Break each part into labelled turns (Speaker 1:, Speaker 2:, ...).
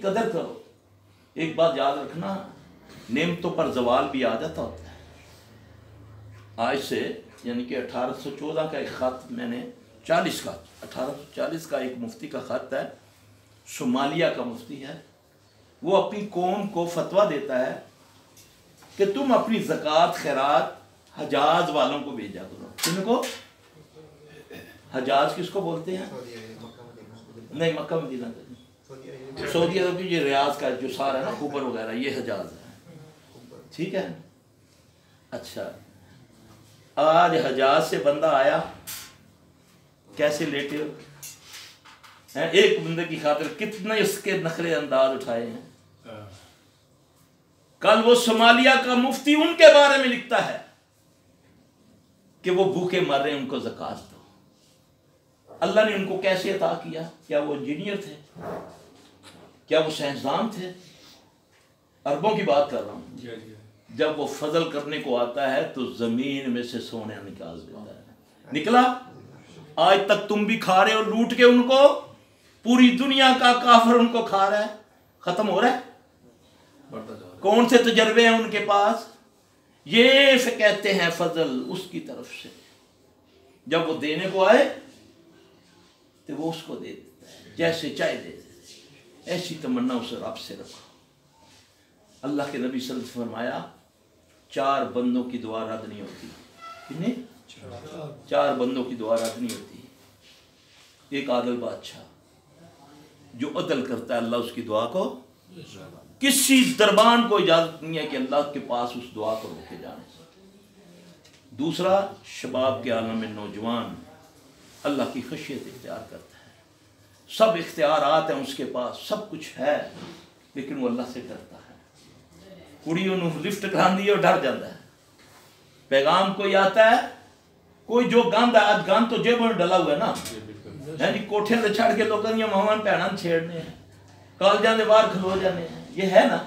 Speaker 1: قدر کرو۔ ایک بات یاد رکھنا نعمتوں پر زوال بھی آ جاتا ہوتا ہے۔ آج سے یعنی کہ اٹھارہ سو چودہ کا ایک خط میں نے چالیس کا اٹھارہ سو چالیس کا ایک مفتی کا خط ہے۔ صومالیہ کا مفتی ہے۔ وہ اپنی قوم کو فتویٰ دیتا ہے کہ تم اپنی زکوٰۃ خیرات حجاز والوں کو بھیجا کرو۔ کن کو؟ حجاز کس کو بولتے ہیں؟ نہیں مکہ مدینہ سعودی عرب کی یہ ریاض کا جو سارا ہے نا خوبر وغیرہ، یہ حجاز ہے۔ ٹھیک ہے؟ اچھا۔ آج حجاز سے بندہ آیا۔ کیسے لیٹے ہو؟ ایک بندے کی خاطر کتنے اس کے نخرے انداز اٹھائے ہیں۔ کل وہ صومالیہ کا مفتی ان کے بارے میں لکھتا ہے کہ وہ بھوکے مر رہے ہیں، ان کو زکات دو۔ اللہ نے ان کو کیسے عطا کیا؟ کیا وہ انجینئر تھے؟ کیا وہ سائنسدان تھے؟ اربوں کی بات کر رہا ہوں۔ جب وہ فضل کرنے کو آتا ہے تو زمین میں سے سونے نکال دیتا ہے۔ نکلا؟ آج تک تم بھی کھا رہے ہو لوٹ کے ان کو؟ پوری دنیا کا کافر ان کو کھا رہا ہے۔ ختم ہو رہا ہے؟ کون سے تجربے ہیں ان کے پاس؟ یہ کہتے ہیں فضل اس کی طرف سے۔ جب وہ دینے کو آئے تو وہ اس کو دے دیتا ہے جیسے چاہے دے دیتا ہے۔ ایسی تمنا اسے رب سے رکھو۔ اللہ کے نبی صلی اللہ علیہ وسلم فرمایا، چار بندوں کی دعا رد نہیں ہوتی۔ کتنی چار بندوں کی دعا رد نہیں ہوتی۔ ایک عادل بادشاہ جو عدل کرتا ہے، اللہ اس کی دعا کو کسی دربان کو اجازت نہیں ہے کہ اللہ کے پاس اس دعا کو روکے جانے۔ دوسرا، شباب کے عالم میں نوجوان اللہ کی خشیت اختیار کرتا ہے۔ سب اختیارات ہیں اس کے پاس سب کچھ ہے لیکن وہ اللہ سے ڈرتا ہے۔ کڑی انہوں لفٹ کرا دی اور ڈر جاتا ہے۔ پیغام کوئی آتا ہے کوئی جو گند ہے آج گند تو جیب میں ڈلا ہوا ہے نا۔ یعنی کوٹھے سے چھڑ کے لوگوں نے مہمان بھੈਣਾਂ چھیڑنے ہیں کالجاں دے باہر کھلو جانے ہیں۔ یہ ہے نا۔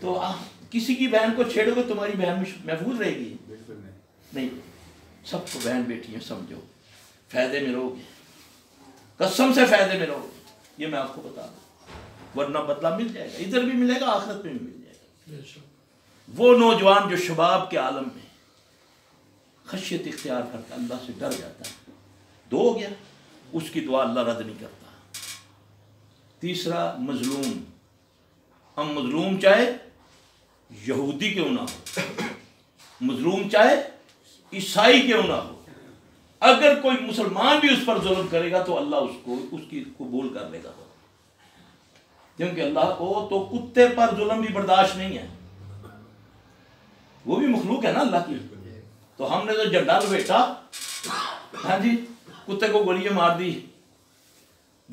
Speaker 1: تو آ- کسی کی بہن کو چھیڑو گے تمہاری بہن محفوظ رہے گی۔ نہیں۔ سب کو بہن بیٹی ہیں سمجھو۔ فائدے میں رہو گے۔ قسم سے فائدے میں رہو گے یہ میں آپ کو بتا دوں۔ ورنہ بدلہ مل جائے گا۔ ادھر بھی ملے گا آخرت میں بھی مل جائے گا۔ وہ نوجوان جو شباب کے عالم میں خشیت اختیار کرتا ہے اللہ سے ڈر جاتا ہے۔ دو ہو گیا۔ اس کی دعا اللہ رد نہیں کرتا۔ تیسرا مظلوم۔ ہم مظلوم چاہے یہودی کیوں نہ ہو۔ مظلوم چاہے عیسائی کیوں نہ ہو۔ اگر کوئی مسلمان بھی اس پر ظلم کرے گا تو اللہ اس کو اس کی قبول کر لے گا کیونکہ اللہ کو تو کتے پر ظلم بھی برداشت نہیں ہے۔ وہ بھی مخلوق ہے نا اللہ کی۔ تو ہم نے تو جھنڈا لپیٹا ہاں جی کتے کو گولیاں مار دی۔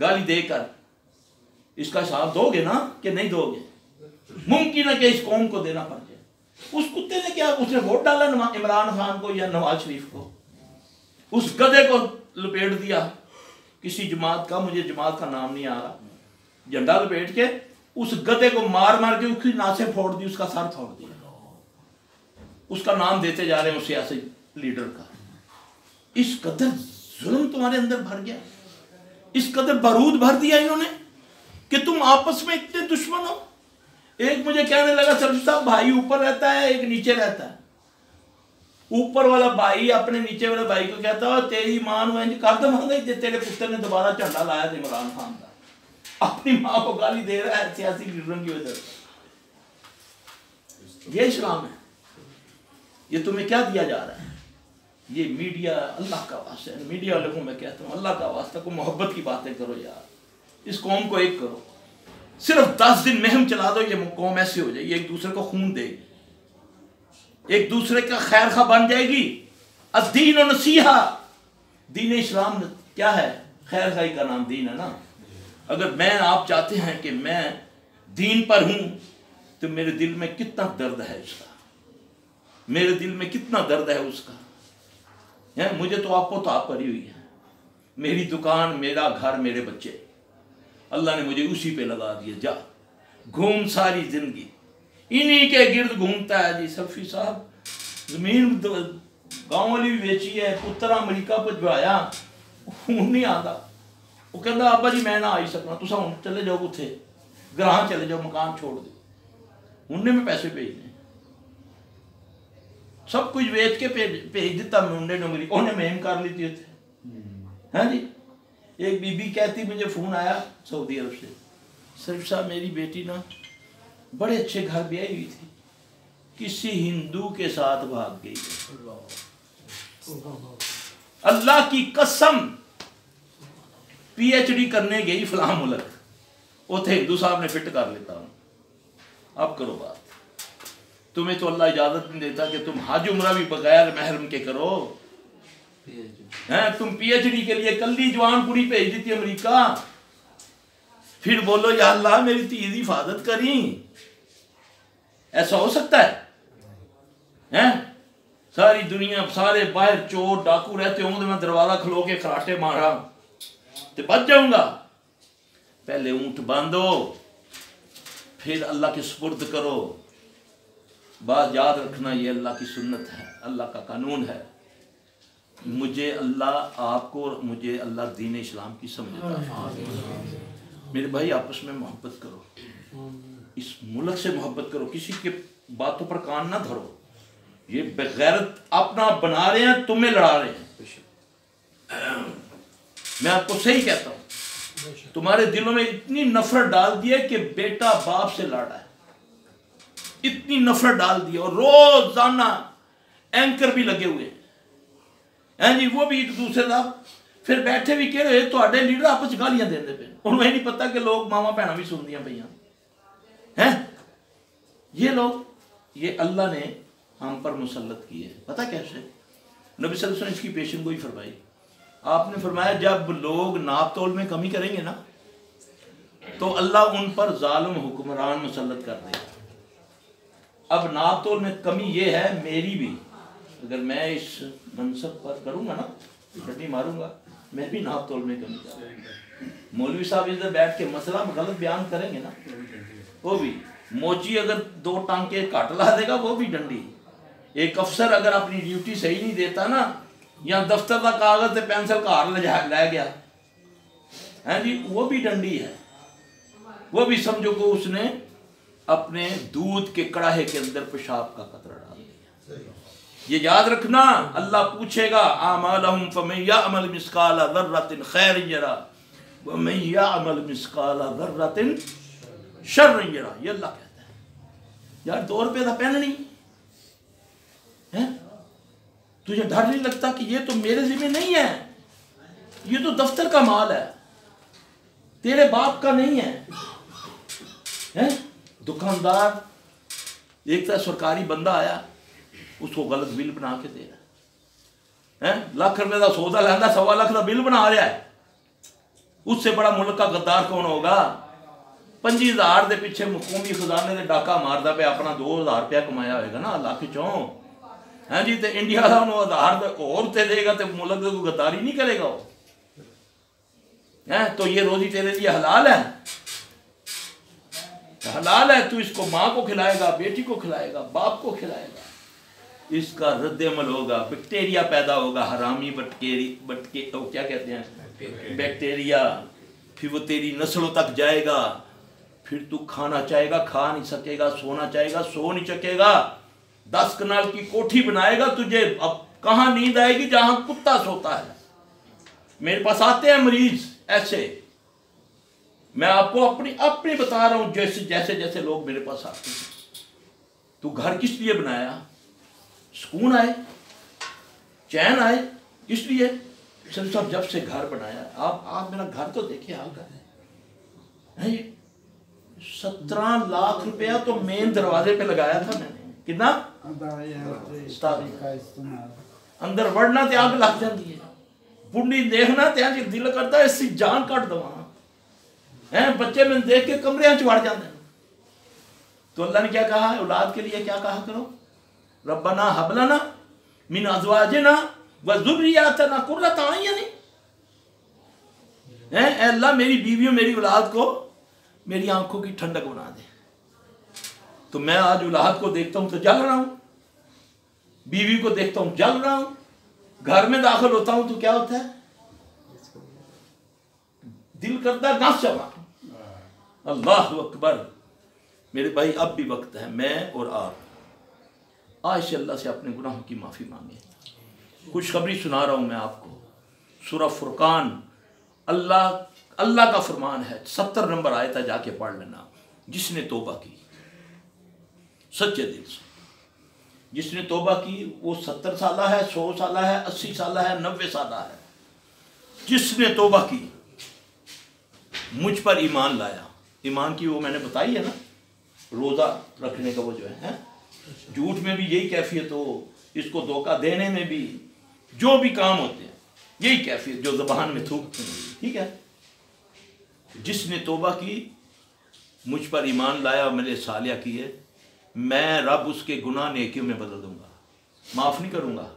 Speaker 1: گالی دے کر۔ اس کا حساب دو گے نا کہ نہیں دو گے؟ ممکن ہے کہ اس قوم کو دینا پڑ جائے۔ اس کتے نے کیا اس نے ووٹ ڈالا عمران خان کو یا نواز شریف کو؟ اس گدے کو لپیٹ دیا۔ کسی جماعت کا، مجھے جماعت کا نام نہیں آ رہا۔ جھنڈا لپیٹ کے اس گدے کو مار مار کے اس کی ناسیں پھوڑ دی، اس کا سر پھوڑ دیا۔ اس کا نام دیتے جا رہے ہیں اس سیاسی لیڈر کا۔ اس قدر ظلم تمہارے اندر بھر گیا۔ اس قدر بارود بھر دیا انہوں نے کہ تم آپس میں اتنے دشمن ہو۔ ایک مجھے کہنے لگا سر صاحب، بھائی اوپر رہتا ہے، ایک نیچے رہتا ہے۔ اوپر والا بھائی اپنے نیچے والے بھائی کو کہتا ہے تیری ماں نو انج کر دوں گا جی تیرے پتر نے دوبارہ جھنڈا لایا تھا عمران خان کا اپنی ماں کو گالی دے رہا ہے سیاسی لیڈروں کی وجہ سے یہ اسلام ہے یہ تمہیں کیا دیا جا رہا ہے یہ میڈیا اللہ کا واسطہ ہے میڈیا والے کو میں کہتا ہوں اللہ کا واسطہ کو محبت کی باتیں کرو یار اس قوم کو ایک کرو صرف دس دن مہم چلا دو یہ قوم ایسے ہو جائے گی ایک دوسرے کو خون دے گی ایک دوسرے کا خیر خواہ بن جائے گی۔ الدین و نصیحہ۔ دین اسلام کیا ہے؟ خیر خواہی کا نام دین ہے نا۔ اگر میں آپ چاہتے ہیں کہ میں دین پر ہوں، تو میرے دل میں کتنا درد ہے اس کا۔ میرے دل میں کتنا درد ہے اس کا۔ مجھے تو آپ کو تو آپ پڑی ہوئی ہے۔ میری دکان، میرا گھر، میرے بچے۔ اللہ نے مجھے اسی پہ لگا دیا۔ جا۔ گھوم ساری زندگی۔ انہی کے گرد گھومتا ہے جی سلفی صاحب۔ زمین گاؤں والی بھی بیچی ہے پتر امریکہ پجوایا ہوں نہیں آتا وہ کہندا ابا جی میں نہ آئی سکنا تسا ہوں چلے جاؤ کتے گراہ چلے جاؤ مکان چھوڑ دو انہیں میں پیسے بھیجنے سب کچھ ویچ کے بھیج دیتا میں انہیں ڈونگری انہیں مہم کر لیتی ہوتے ہاں جی؟ ایک بی بی کہتی مجھے فون آیا سعودی عرب سے۔ صرف صاحب میری بیٹی نا بڑے اچھے گھر بھی آئی ہوئی تھی۔ کسی ہندو کے ساتھ بھاگ گئی۔ اللہ کی قسم، پی ایچ ڈی کرنے گئی فلاں ملک۔ وہ تھے ہندو صاحب نے فٹ کر لیتا ہوں۔ اب کرو بات۔ تمہیں تو اللہ اجازت نہیں دیتا کہ تم حج عمرہ بھی بغیر محرم کے کرو۔ ہاں، تم پی ایچ ڈی کے لیے کلی جوان پوری بھیج دیتی امریکہ۔ پھر بولو، یا اللہ میری تیز حفاظت کریں۔ ایسا ہو سکتا ہے؟ ساری دنیا، سارے باہر چور ڈاکو رہتے ہوں تو میں دروازہ کھلو کے کراٹے مارا۔ تو بچ جاؤں گا۔ پہلے اونٹ باندھو، پھر اللہ کے سپرد کرو۔ بات یاد رکھنا، یہ اللہ کی سنت ہے، اللہ کا قانون ہے۔ مجھے اللہ آپ کو مجھے اللہ دین اسلام کی سمجھتا میرے بھائی، آپس میں محبت کرو۔ اس ملک سے محبت کرو کسی کے باتوں پر کان نہ دھرو۔ یہ بغیرت اپنا بنا رہے ہیں تمہیں لڑا رہے ہیں۔ میں آپ کو صحیح کہتا ہوں۔ تمہارے دلوں میں اتنی نفرت ڈال دی ہے کہ بیٹا باپ سے لڑا ہے۔ اتنی نفرت ڈال دی اور روزانہ اینکر بھی لگے ہوئے ہیں۔ جی وہ بھی ایک دوسرے کا پھر بیٹھے بھی کہہ رہے تو لیڈر آپس گالیاں دے پہ انہوں نہیں پتا کہ لوگ ماما بہنا بھی سن دیا پہ ہیں؟ یہ لوگ، یہ اللہ نے ہم پر مسلط کیے پتہ کیسے نبی صلی اللہ علیہ وسلم اس کی پیشن گوئی فرمائی۔ آپ نے فرمایا، جب لوگ ناپ تول میں کمی کریں گے نا، تو اللہ ان پر ظالم حکمران مسلط کر دے اب ناپ تول میں کمی یہ ہے، میری بھی۔ اگر میں اس منصب پر کروں گا نا ڈنڈی ماروں گا، میں بھی ناپ تول میں کمی کروں مولوی صاحب ادھر بیٹھ کے مسئلہ غلط بیان کریں گے نا وہ بھی۔ موچی اگر دو ٹانکے کاٹ لا دے گا، وہ بھی ڈنڈی۔ ایک افسر اگر اپنی ڈیوٹی صحیح نہیں دیتا نا، یا دفتر کا کاغذ سے پینسل کا ہار لے گیا۔ ہے جی وہ بھی ڈنڈی ہے۔ وہ بھی سمجھو کہ اس نے اپنے دودھ کے کڑاہے کے اندر پیشاب کا قطرہ ڈال دیا۔ یہ یاد رکھنا، اللہ پوچھے گا، آمالہم فمن یعمل مسقال ذرت خیر یرا ومن یعمل مسقال ذرت شر یرا یہ اللہ کہتا ہے۔ یار، دو روپے تھا پہن نہیں۔ تجھے ڈر نہیں لگتا کہ یہ تو میرے ذمہ نہیں ہے؟ یہ تو دفتر کا مال ہے۔ تیرے باپ کا نہیں ہے۔ دکاندار، ایک طرح سرکاری بندہ آیا، اس کو غلط بل بنا کے دے رہا ہے۔ لاکھ روپے کا سودا لینا سوا لاکھ کا بل بنا رہا ہے۔ اس سے بڑا ملک کا غدار کون ہوگا؟ پنجی ہزار دے پیچھے مقومی خزانے دے ڈاکا ماردا پہ اپنا دو ہزار روپیہ کمایا ہوئے گا نا لاکھ چوں؟ ہاں جی تے انڈیا کا انہوں ہزار اور تے دے گا تے ملک دے کو غداری نہیں کرے گا وہ۔ ہاں، تو یہ روزی تیرے لیے حلال ہے؟ حلال ہے، تو اس کو ماں کو کھلائے گا، بیٹی کو کھلائے گا، باپ کو کھلائے گا۔ اس کا رد عمل ہوگا، بیکٹیریا پیدا ہوگا، حرامی بٹکیری، بٹکے تو کیا کہتے ہیں؟ بیکٹیریا، پھر وہ تیری نسلوں تک جائے گا۔ پھر تو کھانا چاہے گا، کھا نہیں سکے گا، سونا چاہے گا، سو نہیں سکے گا۔ دس کنال کی کوٹھی بنائے گا تجھے۔ اب کہاں نیند آئے گی؟ جہاں کتا سوتا ہے۔ میرے پاس آتے ہیں مریض ایسے۔ میں آپ کو اپنی اپنی بتا رہا ہوں، جیسے جیسے جیسے لوگ میرے پاس آتے ہیں۔ تو گھر کس لیے بنایا؟ سکون آئے، چین آئے، کس لیے؟ صاحب، جب سے گھر بنایا، آپ آپ میرا گھر تو دیکھیں، آپ گھر سترہ لاکھ روپیہ تو مین دروازے پہ لگایا تھا میں نے۔ کتنا؟ اندر وڑنا تے آگ لگ جاتی ہے۔ پنڈی دیکھنا تے آج دل کرتا ہے اس جان کٹ دوا ہیں بچے میں دیکھ کے کمرے چڑھ جاتے ہیں۔ تو اللہ نے کیا کہا؟ ہے اولاد کے لیے کیا کہا کرو؟ ربنا حبلنا من ازواجنا و ذریاتنا قرۃ اعین۔ اے اللہ میری بیویوں میری اولاد کو میری آنکھوں کی ٹھنڈک بنا دے۔ تو میں آج اولاد کو دیکھتا ہوں تو جل رہا ہوں۔ بیوی کو دیکھتا ہوں جل رہا ہوں۔ گھر میں داخل ہوتا ہوں تو کیا ہوتا ہے؟ دل کرتا ہے ناس چبا اللہ اکبر۔ میرے بھائی، اب بھی وقت ہے۔ میں اور آپ۔ آج اللہ سے اپنے گناہوں کی معافی مانگے خوشخبری سنا رہا ہوں میں آپ کو۔ سورہ فرقان۔ اللہ اللہ کا فرمان ہے، ستر نمبر آئے تھا جا کے پڑھ لینا۔ جس نے توبہ کی، سچے دل سے۔ جس نے توبہ کی، وہ ستر سالہ ہے، سو سالہ ہے، اسی سالہ ہے، نوے سالہ ہے۔ جس نے توبہ کی، مجھ پر ایمان لایا۔ ایمان کی وہ میں نے بتائی ہے نا، روزہ رکھنے کا وہ جو ہے جھوٹ میں بھی یہی کیفیت ہو، اس کو دھوکہ دینے میں بھی، جو بھی کام ہوتے ہیں، یہی کیفیت جو زبان میں تھوکتے ہیں۔ ٹھیک ہے؟ جس نے توبہ کی، مجھ پر ایمان لایا اور میرے سالیہ کیے میں رب اس کے گناہ نیکیوں میں بدل دوں گا، معاف نہیں کروں گا۔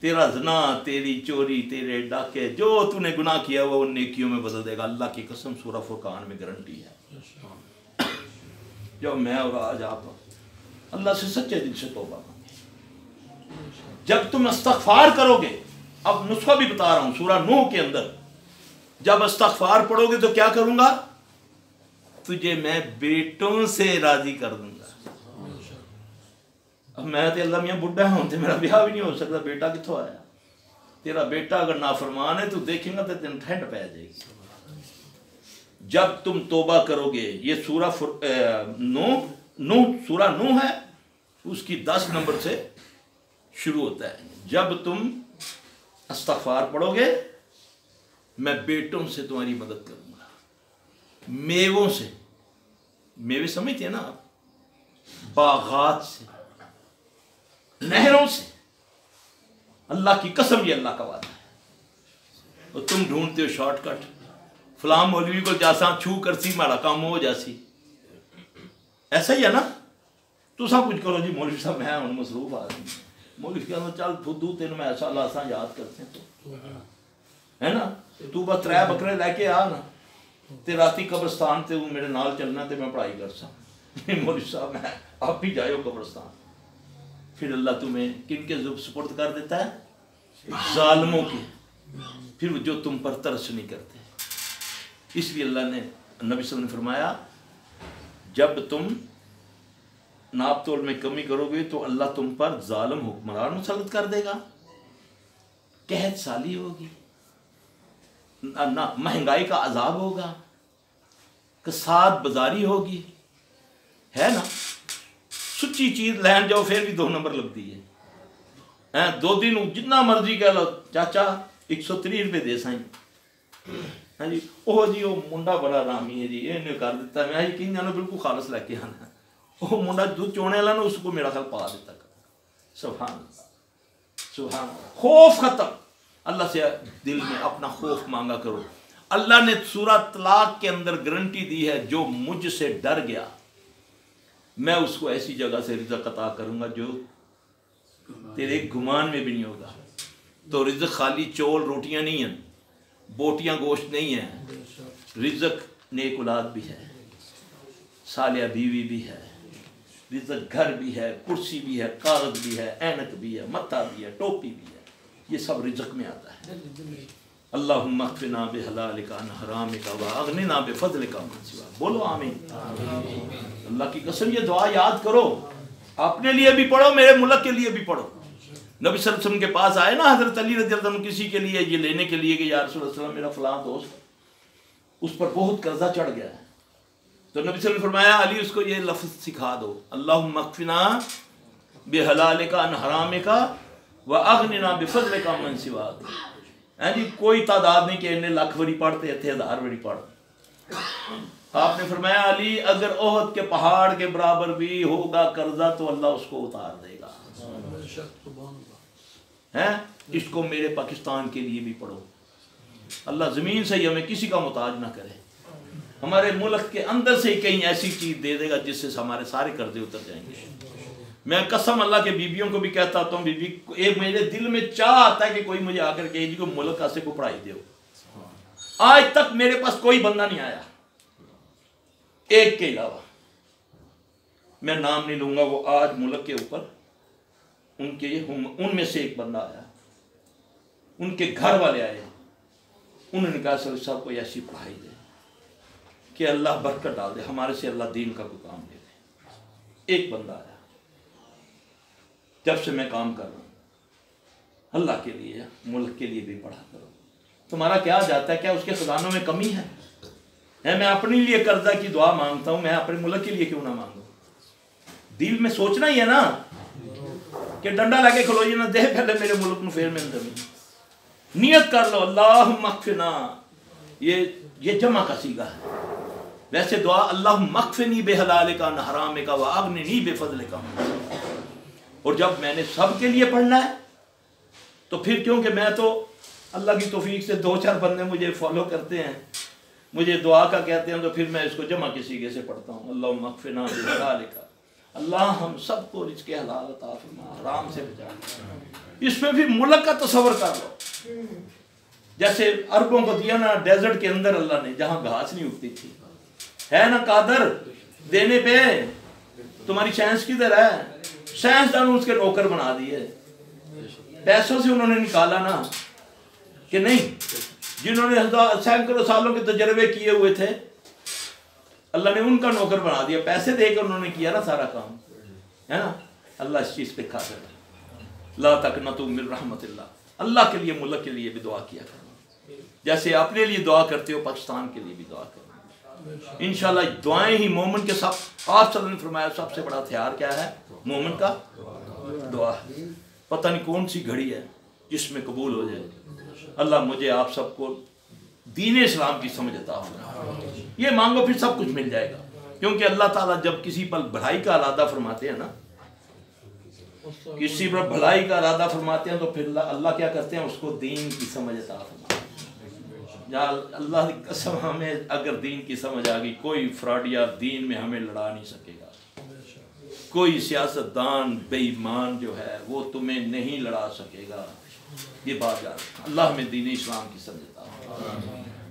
Speaker 1: تیرا زنا، تیری چوری، تیرے ڈاکے، جو تو نے گناہ کیا وہ ان نیکیوں میں بدل دے گا۔ اللہ کی قسم سورہ فرقان میں گارنٹی ہے۔ جو میں اور آج آپ اللہ سے سچے دل سے توبہ مانگے جب تم استغفار کرو گے، اب نسخہ بھی بتا رہا ہوں، سورہ نو کے اندر۔ جب استغفار پڑھو گے تو کیا کروں گا؟ تجھے میں بیٹوں سے راضی کر دوں گا۔ اب میں تے اللہ میاں بڈھا ہوں تے میرا بیاہ بھی نہیں ہو سکتا، بیٹا کتوں آیا؟ تیرا بیٹا اگر نافرمان ہے تو دیکھیں گا تو تین ٹھنڈ پہ جائے گی۔ جب تم توبہ کرو گے، یہ سورہ فر... نو نو سورہ نو ہے، اس کی دس نمبر سے شروع ہوتا ہے۔ جب تم استغفار پڑھو گے میں بیٹوں سے تمہاری مدد کروں گا۔ میووں سے۔ میوے سمجھتے ہیں نا آپ؟ باغات سے۔ نہروں سے۔ اللہ کی قسم یہ اللہ کا وعدہ ہے۔ اور تم ڈھونڈتے ہو شارٹ کٹ۔ فلاں مولوی کو جاسا چھو کرسی مارا کام ہو جاسی۔ ایسا ہی ہے نا؟ تو سب کچھ کرو جی مولوی صاحب میں ان مصروف آدمی۔ مولوی کہنا چل فدو تین میں ایسا اللہ سا یاد کرتے ہیں تو۔ ہے نا؟ تو بس ترے بکرے لے کے آ نا تے راتی قبرستان تے میرے نال چلنا تے میں پڑھائی کر سا مولوی صاحب میں آپ بھی جائے ہو قبرستان پھر اللہ تمہیں کن کے سپرد کر دیتا ہے ظالموں کے پھر جو تم پر ترس نہیں کرتے اس لیے اللہ نے نبی صلی اللہ علیہ وسلم نے فرمایا جب تم ناپ تول میں کمی کرو گے تو اللہ تم پر ظالم حکمران مسلط کر دے گا قحط سالی ہوگی مہنگائی کا عذاب ہوگا کساد بازاری ہوگی، ہے نا؟ سچی چیز لین جاؤ، پھر بھی دو نمبر لگتی ہے۔ دو دن جتنا مرضی کہہ لو، چاچا، ایک سو تری روپے دے سائیں۔ ہاں جی وہ جی وہ منڈا بڑا رامی ہے جی یہ کر دیتا میں جی کہیں جانا، بالکل خالص لے کے آنا۔ وہ منڈا دودھ چونے والا نا، اس کو میرا خیال پا دیتا سبحان سبحان خوف ختم۔ اللہ سے دل میں اپنا خوف مانگا کرو۔ اللہ نے سورہ طلاق کے اندر گارنٹی دی ہے، جو مجھ سے ڈر گیا، میں اس کو ایسی جگہ سے رزق عطا کروں گا جو تیرے گمان میں بھی نہیں ہوگا۔ تو رزق خالی چول، روٹیاں نہیں ہیں، بوٹیاں، گوشت نہیں ہیں۔ رزق نیک اولاد بھی ہے سالیہ بیوی بھی ہے، رزق گھر بھی ہے، کرسی بھی ہے، کاغذ بھی ہے، اینک بھی ہے متا بھی ہے، ٹوپی بھی ہے۔ یہ سب رزق میں آتا ہے۔ اللہ مغفنا بحلالک عن حرامک و اغننا بفضلک من سوا بولو آمین۔ اللہ کی قسم، یہ دعا یاد کرو۔ اپنے لیے بھی پڑھو، میرے ملک کے لیے بھی پڑھو۔ نبی صلی اللہ علیہ وسلم کے پاس آئے نا، حضرت علی رضی اللہ عنہ کسی کے لیے، یہ لینے کے لیے کہ یا رسول اللہ علیہ وسلم، میرا فلاں دوست، اس پر بہت قرضہ چڑھ گیا ہے۔ تو نبی صلی اللہ علیہ وسلم نے فرمایا، علی، اس کو یہ لفظ سکھا دو۔ اللہ مغفنا بحلالک عن حرامک و اغننا بفضلک من سوا ہاں جی کوئی تعداد نہیں کہ انہیں لاکھ بری پڑھتے تھے ہزار بری پڑھ آپ نے فرمایا، علی، اگر عہد کے پہاڑ کے برابر بھی ہوگا قرضہ تو اللہ اس کو اتار دے گا۔ ہاں، اس کو میرے پاکستان کے لیے بھی پڑھو۔ اللہ زمین سے ہی ہمیں کسی کا محتاج نہ کرے۔ ہمارے ملک کے اندر سے ہی کہیں ایسی چیز دے دے گا جس سے ہمارے سارے قرضے اتر جائیں گے۔ میں قسم اللہ کے بیبیوں کو بھی کہتا ہوں بیبی ایک میرے دل میں چاہ آتا ہے کہ کوئی مجھے آ کر کہ جی کو ملک سے کو پڑھائی دے آج تک میرے پاس کوئی بندہ نہیں آیا۔ ایک کے علاوہ۔ میں نام نہیں لوں گا، وہ آج ملک کے اوپر ان کے ان میں سے ایک بندہ آیا۔ ان کے گھر والے آئے۔ انہوں نے کہا، سر صاحب کو ایسی پڑھائی دے کہ اللہ برکت ڈال دے، ہمارے سے اللہ دین کا کوئی کام دے دے۔ ایک بندہ آیا۔ جب سے میں کام کر رہا ہوں، اللہ کے لیے، ملک کے لیے بھی پڑھا کرو۔ تمہارا کیا جاتا ہے؟ کیا اس کے خزانوں میں کمی ہے؟ میں اپنے لیے قرضہ کی دعا مانگتا ہوں، میں اپنے ملک کے لیے کیوں نہ مانگوں؟ دل میں سوچنا ہی ہے نا کہ ڈنڈا لگے کھلو یہ نہ دے، پہلے میرے ملک میں پھر میں زمین نیت کر لو اللہ مغفنا یہ یہ جمع کا سیگا ہے۔ ویسے دعا اللہ مغفنی بے حلال کا نہ حرام کا وہ بے فضل کا اور جب میں نے سب کے لیے پڑھنا ہے، تو پھر کیونکہ میں تو اللہ کی توفیق سے دو چار بندے مجھے فالو کرتے ہیں، مجھے دعا کا کہتے ہیں، تو پھر میں اس کو جمع کسی کے سے پڑھتا ہوں۔ اللہ مغفنا بے حلال کا اللہ ہم سب کو رزق حلال عطا فرما حرام سے بچا۔ اس میں بھی ملک کا تصور کر لو۔ جیسے عربوں کو دیا نا، ڈیزرٹ کے اندر اللہ نے، جہاں گھاس نہیں اگتی تھی۔ ہے نا قادر؟ دینے پہ۔ تمہاری سائنس کدھر ہے؟ سائنس دان اس کے نوکر بنا دیے۔ پیسوں سے انہوں نے نکالا نا، کہ نہیں؟ جنہوں نے سینکڑوں سالوں کے تجربے کیے ہوئے تھے، اللہ نے ان کا نوکر بنا دیا۔ پیسے دے کر انہوں نے کیا نا سارا کام۔ ہے نا؟ اللہ اس چیز پہ کھا کر لا تک نہ تم مل رحمت اللہ۔ اللہ کے لیے، ملک کے لیے بھی دعا کیا کرو جیسے اپنے لیے دعا کرتے ہو، پاکستان کے لیے بھی دعا کرو انشاءاللہ دعائیں ہی مومن کے سب آپ صلی اللہ نے فرمایا سب سے بڑا ہتھیار کیا ہے؟ مومن کا دعا۔ پتہ نہیں کون سی گھڑی ہے جس میں قبول ہو جائے۔ اللہ مجھے آپ سب کو دین اسلام کی سمجھ عطا ہوگا یہ مانگو پھر سب کچھ مل جائے گا۔ کیونکہ اللہ تعالیٰ جب کسی پر بھلائی کا ارادہ فرماتے ہیں نا، کسی پر بھلائی کا ارادہ فرماتے ہیں تو پھر اللہ کیا کرتے ہیں؟ اس کو دین کی سمجھ عطا فرماتے ہیں۔ یا اللہ کی قسم ہمیں اگر دین کی سمجھ آ گئی، کوئی فراڈیا دین میں ہمیں لڑا نہیں سکے گا۔ کوئی سیاست دان بے ایمان جو ہے، وہ تمہیں نہیں لڑا سکے گا۔ یہ بات یاد اللہ میں دین اسلام کی سمجھتا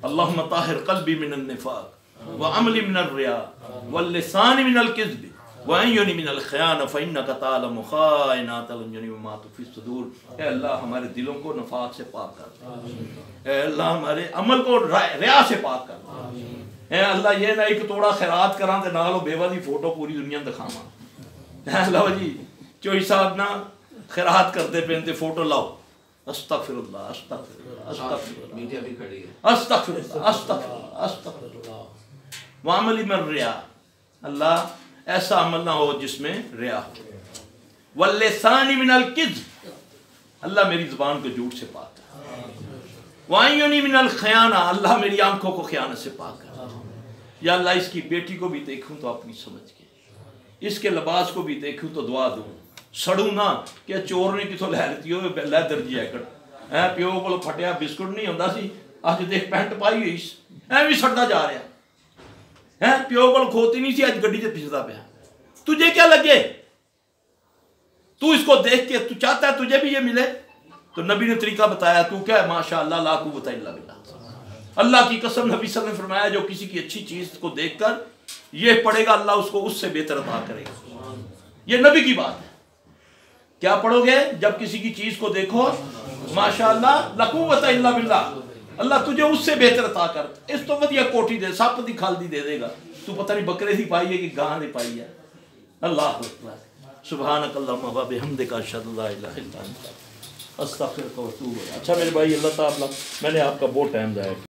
Speaker 1: اللہم طاہر قلبی من النفاق وعملی من الریا واللسان من الكذب وعینی من الخیان فإنکا تعلم خائنات الانجنی وما تفی الصدور۔ اے اللہ ہمارے دلوں کو نفاق سے پاک کر اے اللہ ہمارے عمل کو ریا سے پاک کر اے اللہ یہ نہ ایک توڑا خیرات کران تے نالو بیوہ دی فوٹو پوری دنیا دکھاما اے اللہ جی چوئی صاحب نا خیرات کرتے پہنتے فوٹو لاؤ۔ استغفر اللہ استغفر اللہ استغفر اللہ میڈیا بھی کھڑی ہے۔ استغفر اللہ استغفر اللہ استغفر اللہ وعملی من ریا اللہ ایسا عمل نہ ہو جس میں ریا ہو۔ واللسانی من القذب اللہ میری زبان کو جھوٹ سے پاک کر۔ وعینی من الخیانہ اللہ میری آنکھوں کو خیانت سے پاک کر۔ یا اللہ اس کی بیٹی کو بھی دیکھوں تو اپنی سمجھ کے۔ اس کے لباس کو بھی دیکھوں تو دعا دوں۔ سڑوں نا کہ چور نے کتوں لے لیتی ہو لیدر جی ایکٹ پیو کو پھٹیا، بسکٹ نہیں ہوندا سی۔ اج دیکھ پینٹ پائی ہوئی اے بھی جا رہا۔ ہے پیو کو کھوتی نہیں سی اج گڈی تے پھسدا پیا تجھے کیا لگے تو اس کو دیکھ کے تو چاہتا ہے تجھے بھی یہ ملے تو نبی نے طریقہ بتایا تو کیا ہے ماشاءاللہ لا قوت الا باللہ اللہ کی قسم نبی صلی اللہ علیہ وسلم نے فرمایا جو کسی کی اچھی چیز کو دیکھ کر یہ پڑھے گا اللہ اس کو اس سے بہتر عطا کرے گا یہ نبی کی بات ہے کیا پڑھو گے جب کسی کی چیز کو دیکھو ماشاء ماشاءاللہ لقوت الا باللہ اللہ تجھے اس سے بہتر عطا کر۔ اس تو ودیا کوٹھی دے، سپ دی کھال دی دے دے گا۔ تو پتہ نہیں بکرے دی پائی ہے کہ گاں دی پائی ہے۔ اللہ اکبر۔ سبحانک اللہم و بحمدک، اشہد لا الہ الا انت۔ استغفرک و اتوب اچھا میرے بھائی، اللہ تعالی، میں نے آپ کا بہت ٹائم ضائع